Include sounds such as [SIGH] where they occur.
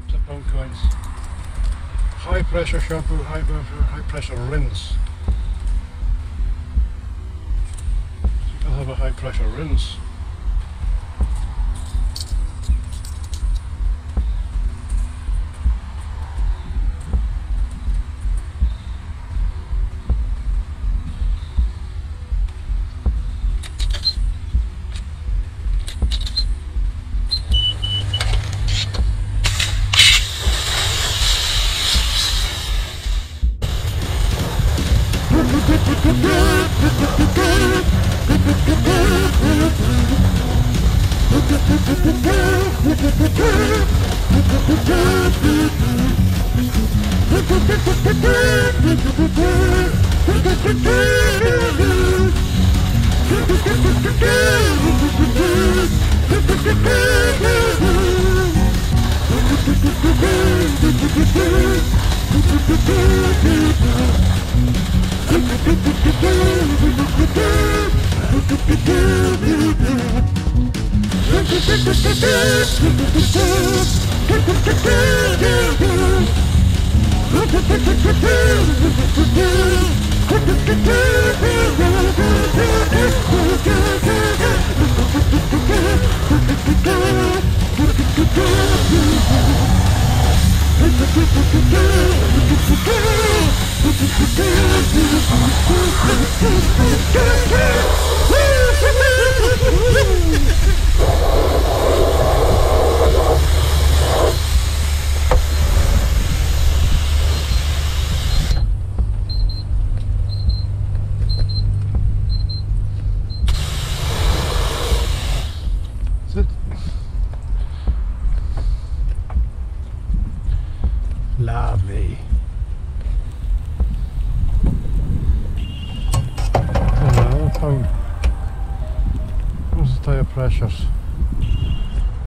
keeps the pound coins. High pressure shampoo, high pressure, high pressure rinse. I'll have a high pressure rinse. Is it? Get [LAUGHS] the Lovely. That's how. What's the tire pressures?